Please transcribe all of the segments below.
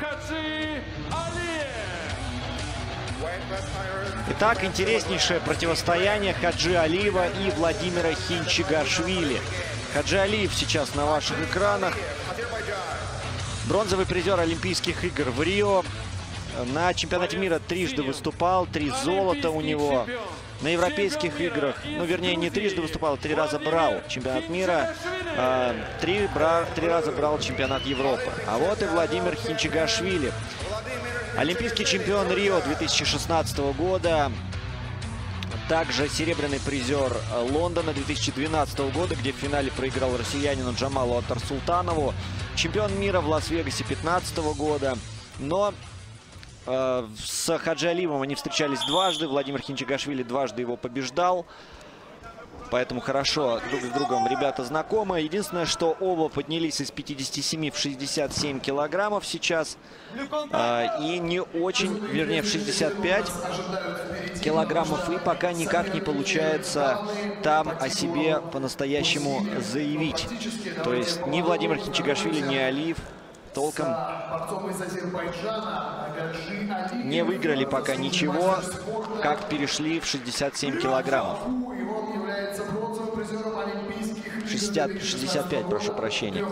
Хаджи Алиев. Итак, интереснейшее противостояние Хаджи Алиева и Владимира Хинчигашвили. Хаджи Алиев сейчас на ваших экранах. Бронзовый призер Олимпийских игр в Рио. На чемпионате мира трижды выступал, три золота у него. На европейских играх, ну вернее не трижды выступал, три раза брал чемпионат мира, э, три, бра, три раза брал чемпионат Европы. А вот и Владимир Хинчигашвили. Олимпийский чемпион Рио 2016 года. Также серебряный призер Лондона 2012 года, где в финале проиграл россиянину Джамалу Атарсултанову. Чемпион мира в Лас-Вегасе 2015 года. Но с Хаджи Алиевым они встречались дважды. Владимир Хинчигашвили дважды его побеждал. Поэтому хорошо друг с другом ребята знакомы. Единственное, что оба поднялись из 57 в 67 килограммов сейчас. Э, и не очень, вернее, в 65 килограммов. И пока никак не получается там о себе по-настоящему заявить. То есть ни Владимир Хинчигашвили, ни Алиев толком не выиграли пока ничего, как перешли в 67 килограммов. 60, 65, прошу прощения.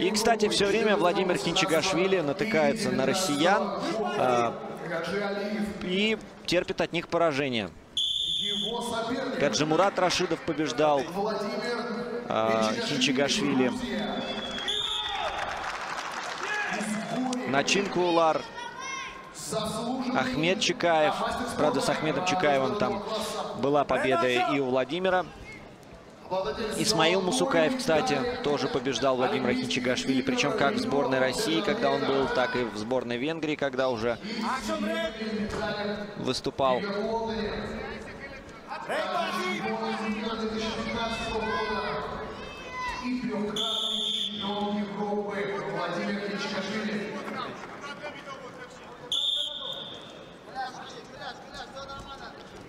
И, кстати, все время Владимир Хинчигашвили натыкается на россиян э, и терпит от них поражение. Гаджимурат Рашидов побеждал э, Хинчигашвили. Начин Кулар. Ахмед Чекаев. Правда, с Ахмедом Чекаевым там была победа и у Владимира. Исмаил Мусукаев, кстати, тоже побеждал Владимира Хинчигашвили. Причем как в сборной России, когда он был, так и в сборной Венгрии, когда уже выступал.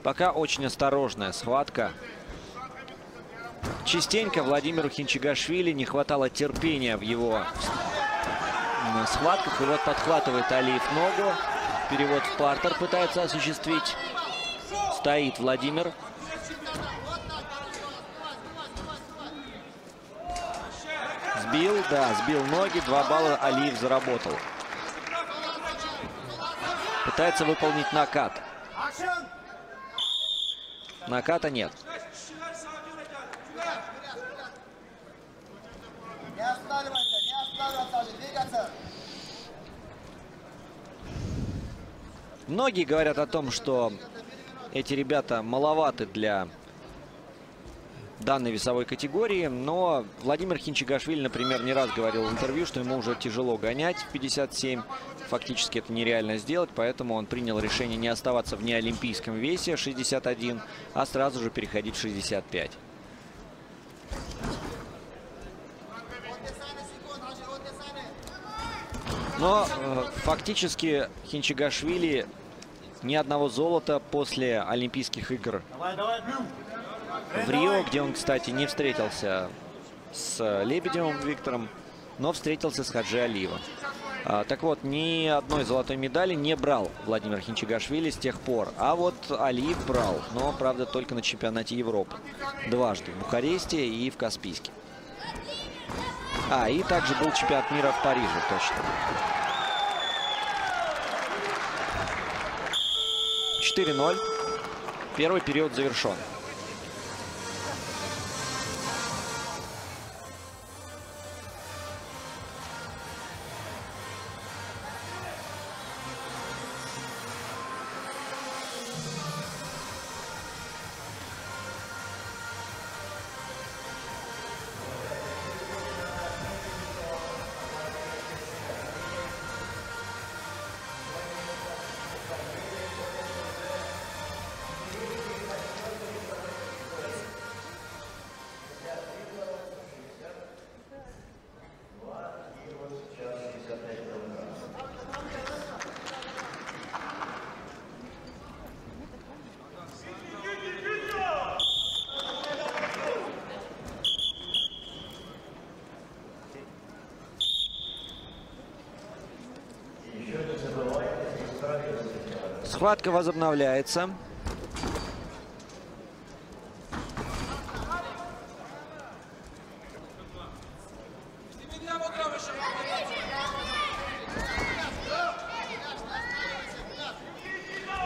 Пока очень осторожная схватка. Частенько Владимиру Хинчигашвили не хватало терпения в его схватках. И вот подхватывает Алиев ногу. Перевод в партер пытается осуществить. Стоит Владимир. Сбил, да, сбил ноги. Два балла Алиев заработал. Пытается выполнить накат. Наката нет. Многие говорят о том, что эти ребята маловаты для данной весовой категории, но Владимир Хинчигашвили, например, не раз говорил в интервью, что ему уже тяжело гонять в 57. Фактически это нереально сделать, поэтому он принял решение не оставаться в неолимпийском весе 61, а сразу же переходить в 65. Но э, фактически Хинчигашвили ни одного золота после Олимпийских игр в Рио, где он, кстати, не встретился с Лебедевым Виктором, но встретился с Хаджи Алиевым. А, так вот, ни одной золотой медали не брал Владимир Хинчигашвили с тех пор. А вот Алиев брал, но, правда, только на чемпионате Европы. Дважды в Бухаресте и в Каспийске. А, и также был чемпионат мира в Париже, точно. 4-0. Первый период завершен. Схватка возобновляется.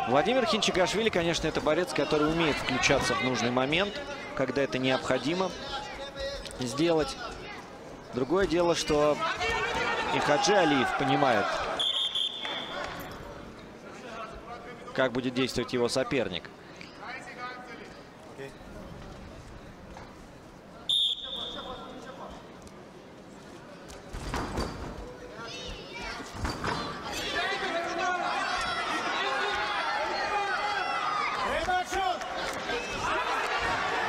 Владимир Хинчигашвили, конечно, это борец, который умеет включаться в нужный момент, когда это необходимо сделать. Другое дело, что и Хаджи Алиев понимает, как будет действовать его соперник.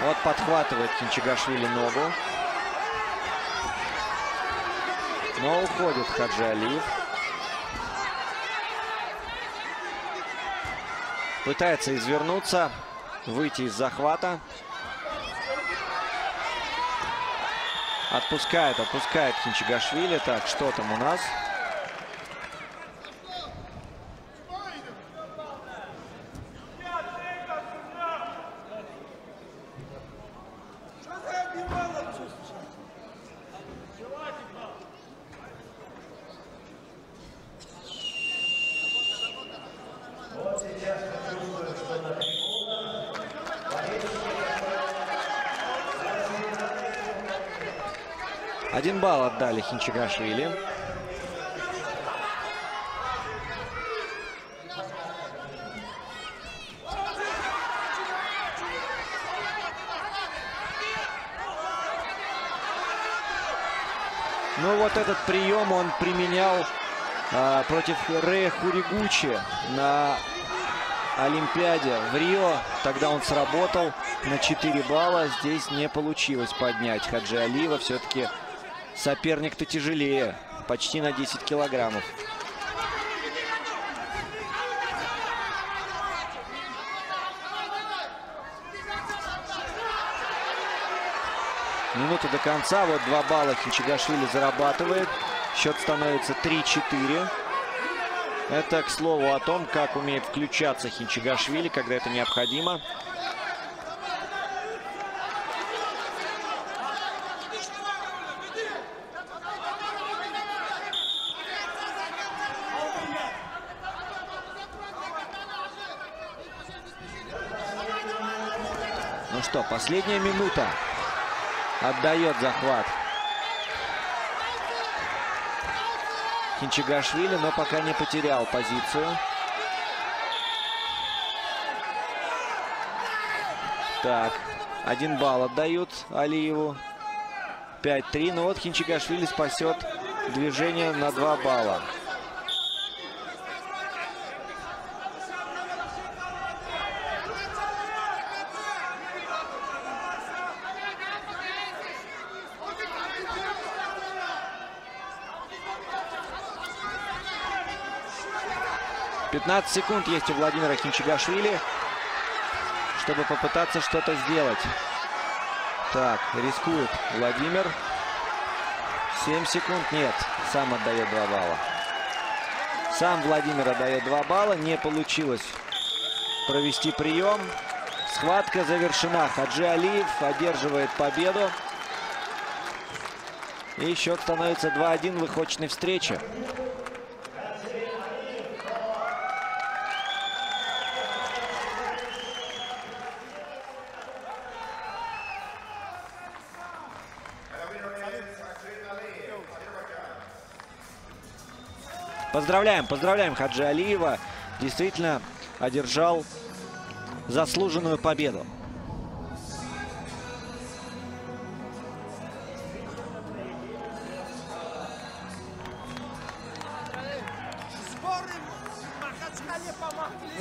Вот подхватывает Кинчигашвили ногу. Но уходит Хаджи Алиев. Пытается извернуться, выйти из захвата. Отпускает, отпускает Хинчигашвили. Так, что там у нас? Один балл отдали Хинчигашвили. Ну вот этот прием он применял а, против Рея Хуригучи на Олимпиаде в Рио. Тогда он сработал на 4 балла. Здесь не получилось поднять Хаджи Алиева. Все-таки соперник-то тяжелее. Почти на 10 килограммов. Минута до конца. Вот два балла Хичигашвили зарабатывает. Счет становится 3-4. Это, к слову, о том, как умеет включаться Хинчигашвили, когда это необходимо. Ну что, последняя минута. Отдает захват. Хинчигашвили, но пока не потерял позицию. Так, один балл отдают Алиеву. 5-3. Но вот Хинчигашвили спасет движение на 2 балла. Пятнадцать секунд есть у Владимира Хинчигашвили, чтобы попытаться что-то сделать. Так, рискует Владимир. 7 секунд. Нет, сам отдает 2 балла. Сам Владимир отдает 2 балла. Не получилось провести прием. Схватка завершена. Хаджи Алиев одерживает победу. И счет становится 2-1 в их очной встрече. Поздравляем, поздравляем Хаджи Алиева. Действительно одержал заслуженную победу. Спорим, помогли.